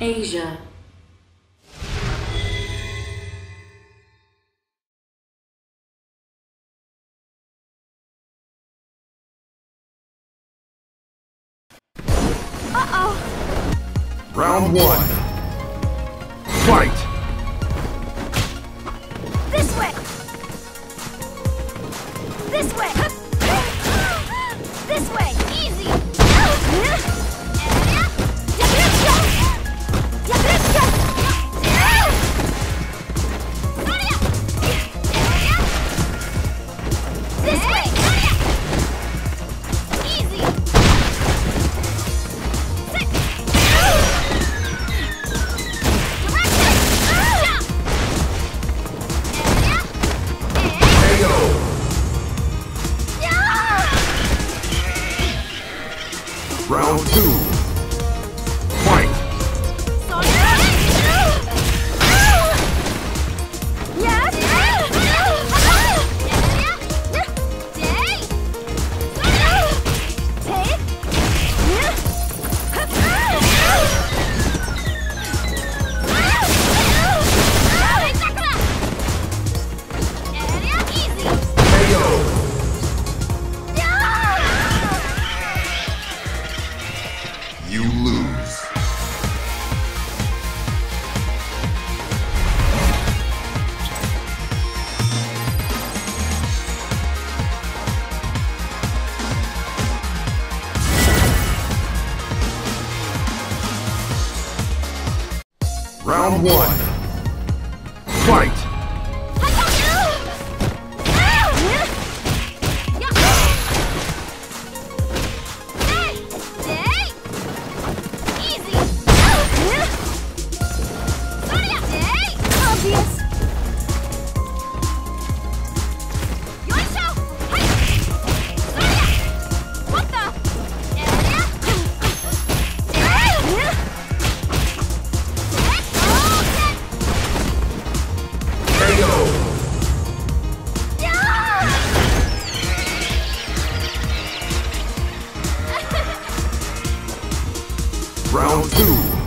Asia. Uh-oh! Round one. Fight! Round two.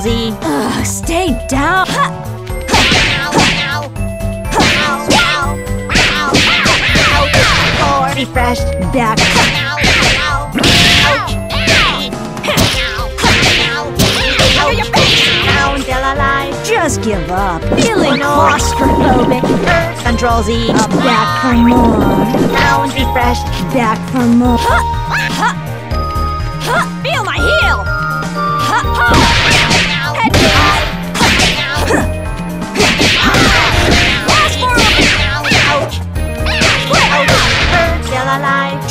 Z. Ugh, stay down. Or refresh. Back. Just give up. Feeling claustrophobic. Control Z. Up. Back for more. Down. Refresh. Back for more. Feel my heel.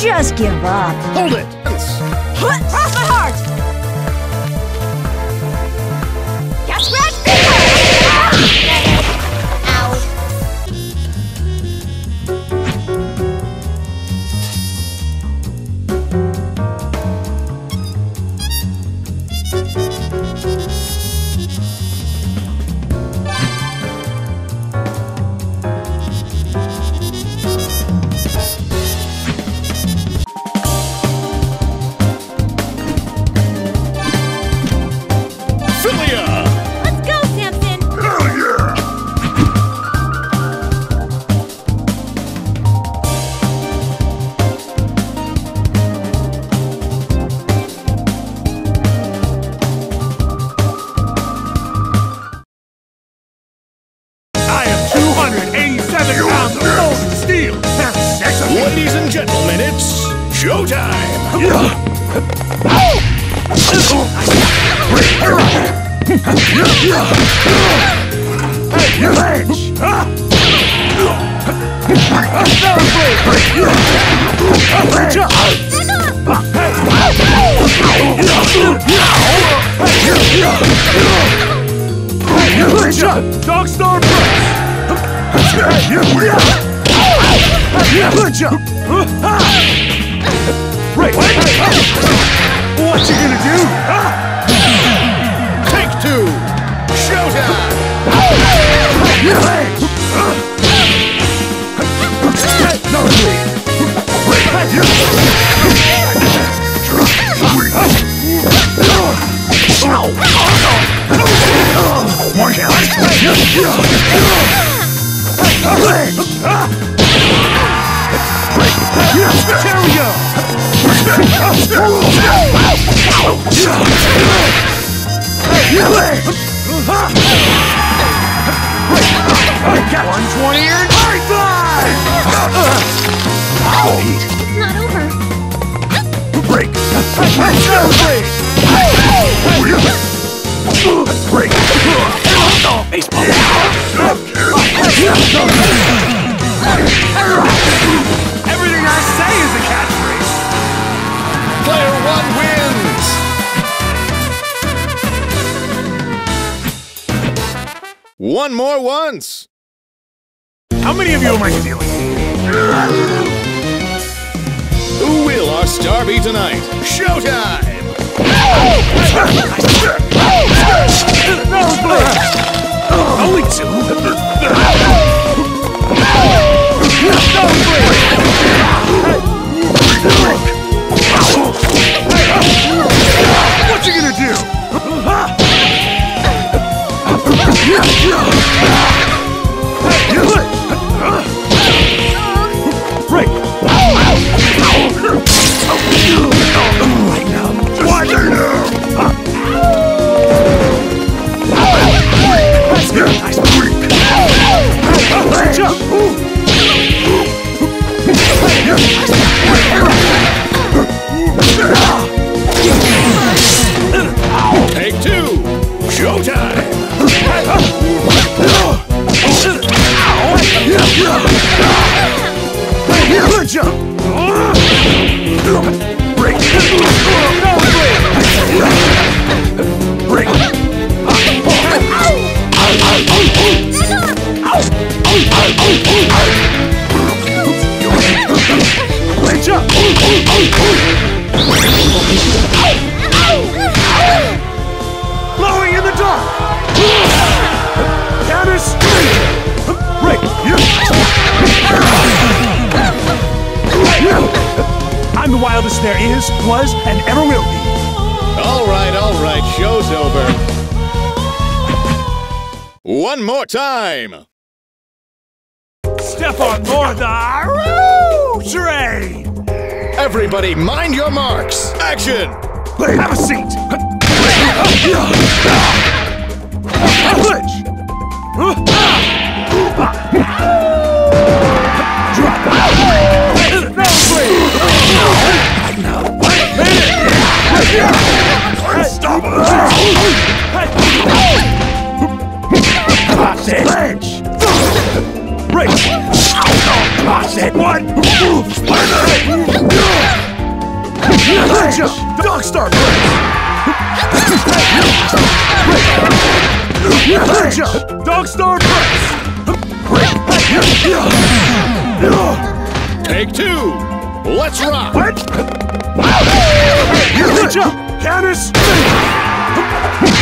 Just give up. Hold it! 120 and high five! Oh, Pete. Not over. Break. Break. Break. Baseball. Break. Everything I say is a catchphrase! Player one wins! One more once! How many of you am I stealing? Who will our star be tonight? Showtime! Only two? What time. Step on more the train. Everybody, mind your marks. Action. Have a seat. Glitch. Stop it! Glitch. Break. Toss it. One. Move. Glitch. Dog star break. Glitch. Dog star break. Take two. Let's rock. What? Glitch up. Canis. Break.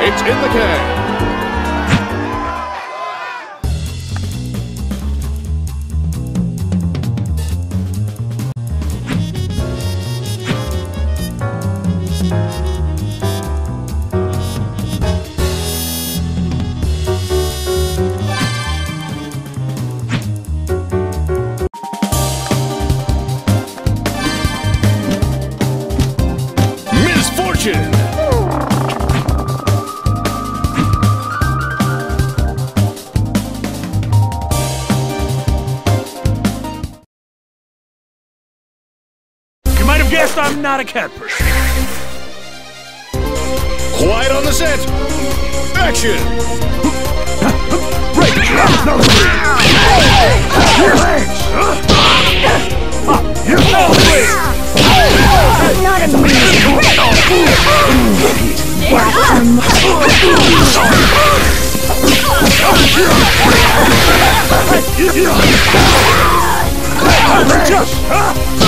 It's in the can. Not a cat person. Quiet on the set. Action. Not amusing. Take two.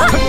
Arm!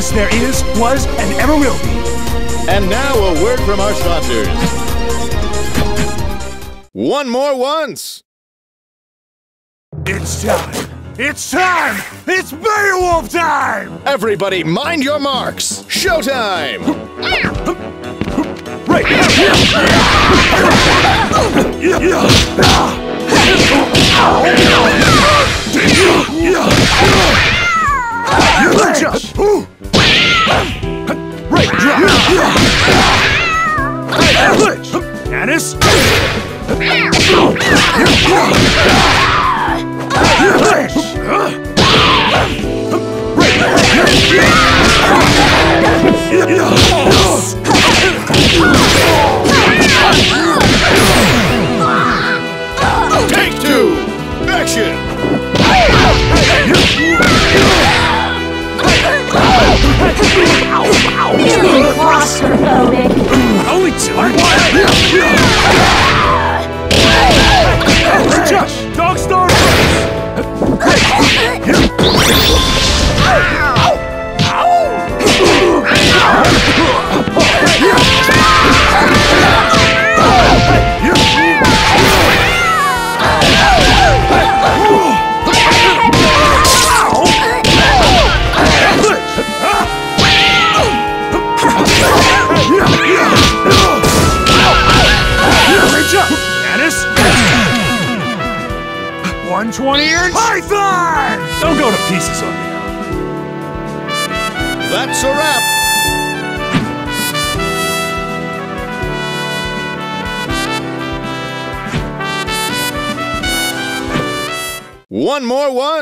I'm the wildest there is, was, and ever will be. And now a word from our sponsors. One more once. It's time! It's time! It's Beowulf time! Everybody, mind your marks. Showtime. Right! Just. Right! Janice! Take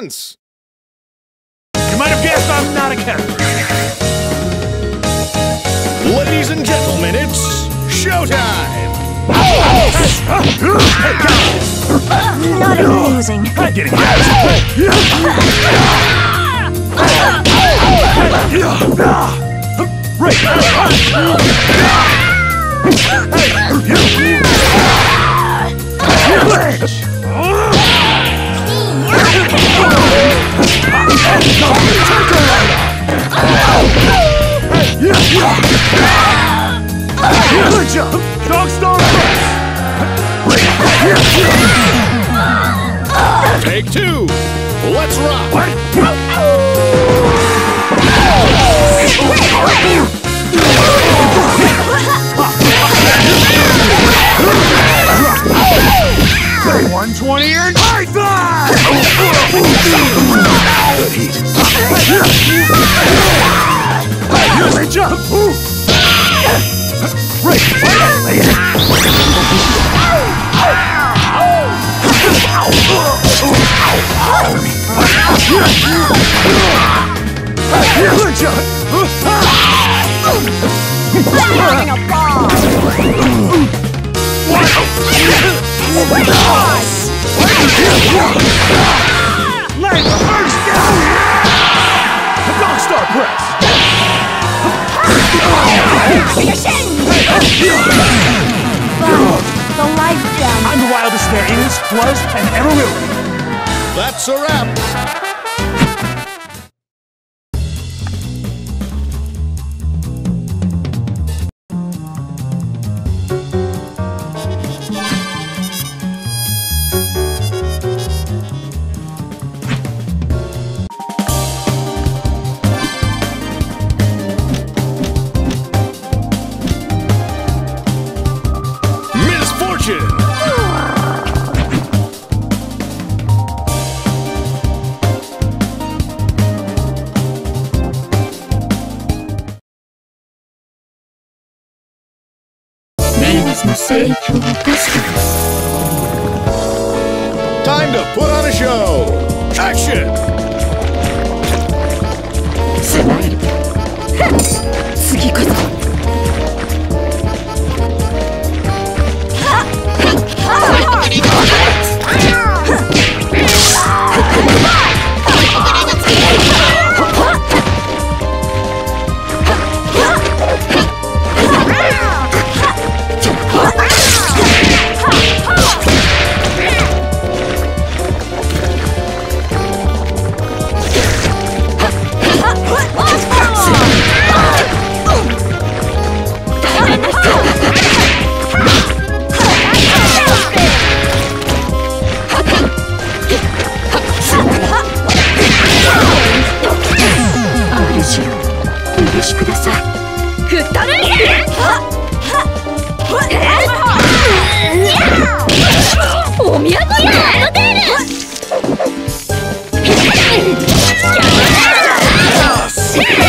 more once. You might have guessed I'm not a cat. Ladies and gentlemen, it's showtime. Not amusing. I'm getting it. Reach up! Right! Reach up! Having a ball! Leg first down! The light gun. I'm the wildest there is, was, and ever will be. That's a wrap. Yeah!